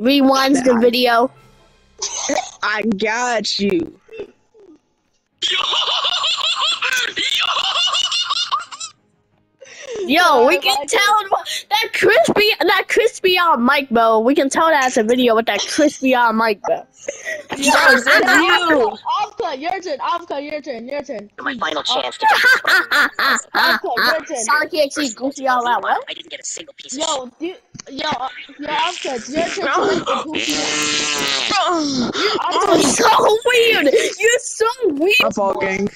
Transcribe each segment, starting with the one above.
Rewinds the video. I got you. Yo, we can tell that crispy, that crispy on mic, bro. We can tell that's a video with that crispy on mic, bro. Yo, that's you. Alpha, your turn. Alpha, your turn. Your turn. My final chance to get this Alpha, your turn. Sonic EXE goofy all that, well. I didn't get a single piece of Yo, do, yo, yo, Alpha, it's your turn to make the goofy one. Oh, Alpha, so weird. You're so weird. My fault, gang.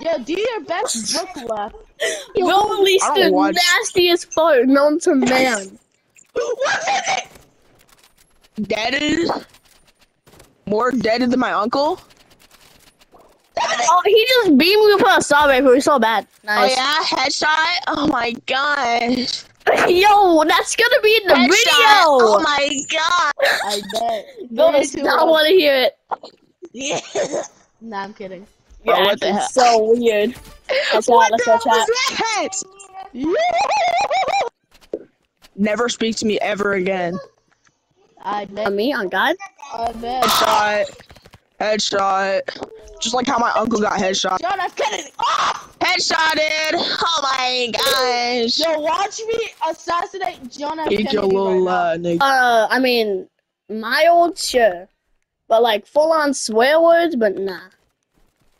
yo, do your best book left. Bro released I the watch- nastiest fart known to man. Deaded. More dead than my uncle. Oh, he just beat me with a strawberry. It was so bad. Oh yeah, headshot. Oh my gosh. Yo, that's gonna be in the Headshot. video. Oh my god. I bet. Go Three, to two, I want to hear it. Yeah. Nah, I'm kidding. Bro, Yeah, oh, what the it's hell? so weird. That's. What Let's the hell chat. was that? Never speak to me ever again. I bet. On me, on God. I bet. Headshot. Headshot. Just like how my uncle got headshot. John F. Kennedy. Oh! Headshotted. Oh my gosh. Yo, watch me assassinate John F. Eat Kennedy your little right uh, nigga. Uh, I mean, mild, sure, but like full on swear words, but nah.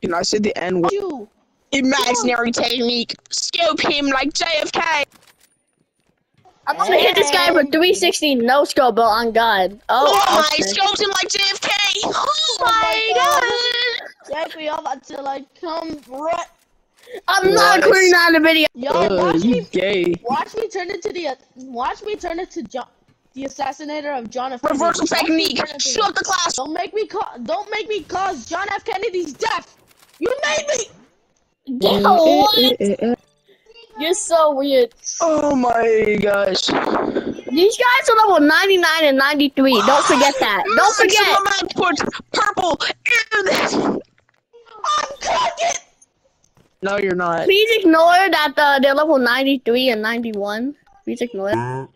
Can I say the N word? You. Imaginary technique. Scope him like JFK. I'm gonna hit this guy for 360 no scope, but on God. Oh, Oh, my, okay. scoped him like JFK. Oh, oh my god. Jeffrey, I'm about to like come right. I'm not What? putting that in the video. Yo, Ugh, watch you me. gay. Watch me turn into the. Watch me turn into John. The assassinator of John F. Reversal Kennedy. Watch me technique. turn into- Shoot up the class. Don't make me call. Don't make me cause John F. Kennedy's death. You made me. Yo, eh, eh, what? Eh, You're so weird. Oh my gosh. These guys are level 99 and 93. Don't forget that. Don't forget. Someone put purple in this. I'm cooking. No, you're not. Please ignore that uh, they're level 93 and 91. Please ignore it.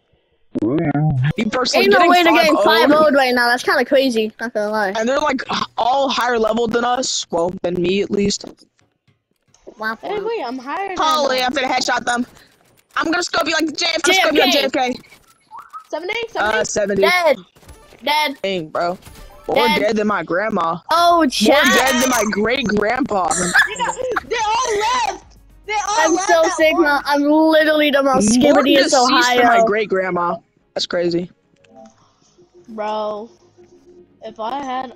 You personally Ain't no way they're getting 5 5-0'd, 0 right now. That's kind of crazy. Not gonna lie. And they're like all higher level than us. Well, than me at least. Wow. Hey, wait, I'm higher than Holy, I'm gonna headshot them. I'm gonna scope you like JFK. I'm scope you like JFK. JFK. 70, 70. Uh, 70. Dead. Dead. Dang, bro. More Dead. dead than my grandma. Oh, More dead than my great grandpa. they all left. They all I'm left. so at sick, man. I'm literally the most More skibbity in deceased than my great grandma. That's crazy. Bro, if I had,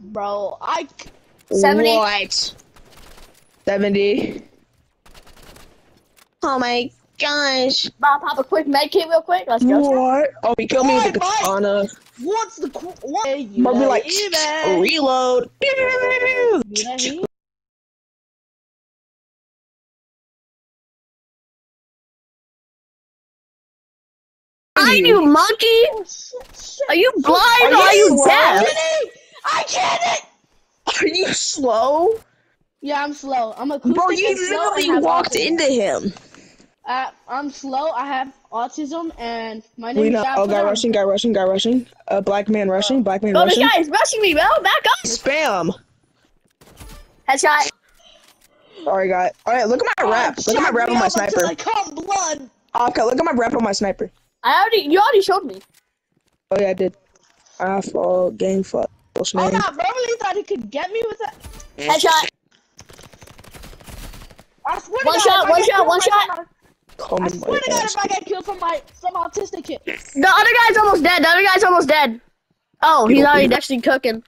bro, I. c- 70. What? 70. Oh my gosh. Bob, pop a quick med kit real quick. Let's go. What? Oh, he killed me with the Why, why? katana. What's the qu- what? Hey, you But we like eBay. reload. You know, he- you, monkey. Oh, shit, shit. Are you blind or are you slow? deaf? Kidding! I get it. Are you slow? Yeah, I'm slow. I'm a Bro, you literally walked into him. Uh, I'm slow. I have autism, and my name We is know. Oh, guy rushing, guy rushing, guy rushing. Uh, black man rushing, black man Bro, this rushing. guy is rushing me, bro. Back up. Spam. Headshot. Alright, guy. Alright, look at my rap. Look at my rap on my sniper. I come blood. Okay, look at my rap on my sniper. I already, you already showed me. Oh yeah, I did. I fall, game fuck. What's Oh name? no, bro really thought he could get me with that. Headshot. I swear One to God, shot, if one shot, one shot. some- I swear to my God, if I get killed from my some autistic kid. The other guy's almost dead. The other guy's almost dead. Oh, he's already actually cooking.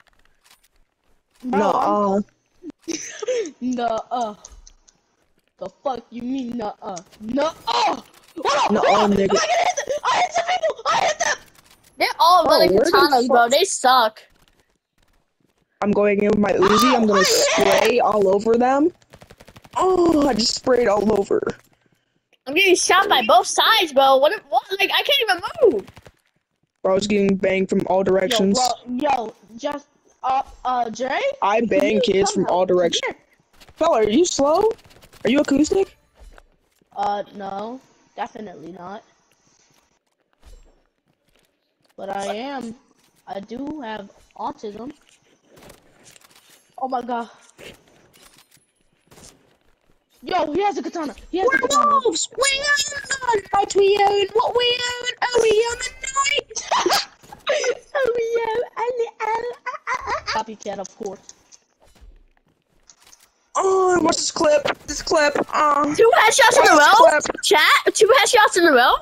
Bro, No, uh, uh. The fuck you mean nuh uh? Nuh uh! Hold on! Nuh-uh, hold nigga. I hit them! I hit some people! I hit them! They're all Bro, running where the katanas, bro. They suck. I'm going in with my Uzi. I'm gonna Oh, spray all over them. Oh, I just sprayed all over. I'm getting shot by both sides, bro. What? What? Like I can't even move. Bro, I was getting banged from all Yo, directions. bro, yo, just, uh, uh, Dre? I bang kids come from all directions. Here. Fella, are you slow? Are you acoustic? Uh, no. Definitely not. but I am. I do have autism. Oh my god. Yo, he has a katana. He has a katana. Werewolves! We own! What we own? What we own? Oh, we own the night! oh yeah, I, I, I, copycat, of course. Oh, what's this clip? This clip. Oh, Two headshots in a row? Chat? Two headshots in a row?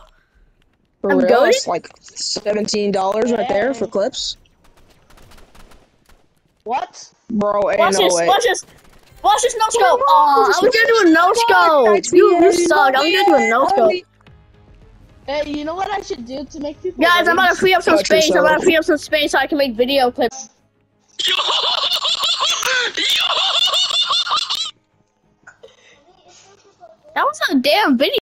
for I'm real, goated? it's like seventeen dollars right there for clips, What? bro. Ain't Watch no this, way. watch this. Watch this no scope. Werewolves, Aw, I was gonna do a no scope. You, you suck. I'm gonna do a own, no oh, scope. Hey, you know what I should do to make people? Guys, I'm about to free up some Watch space. I'm about yourself. to free up some space so I can make video clips. That was a damn video.